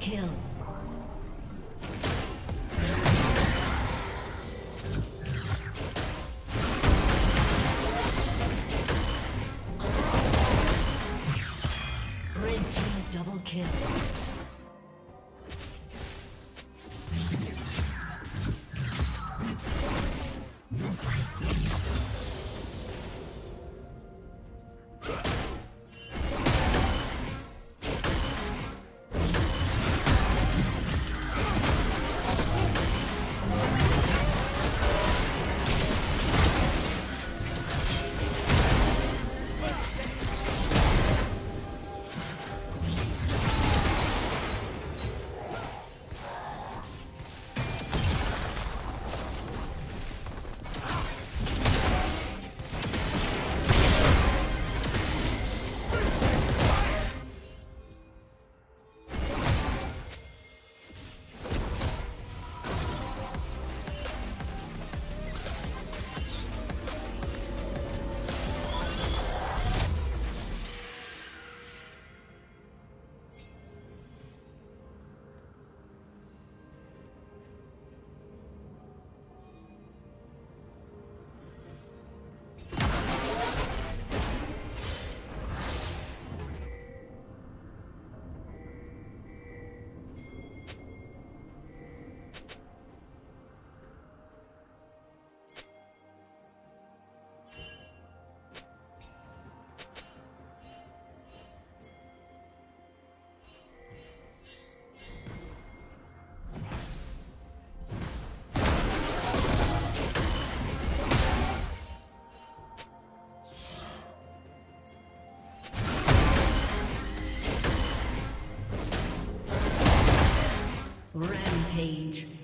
Kill. Rampage.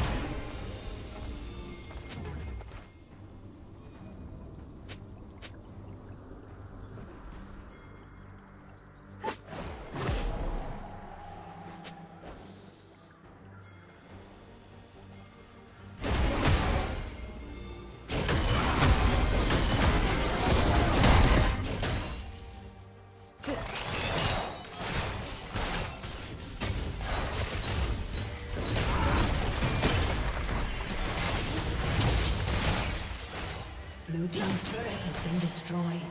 Shut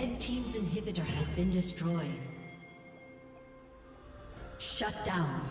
Red Team's inhibitor has been destroyed. Shut down.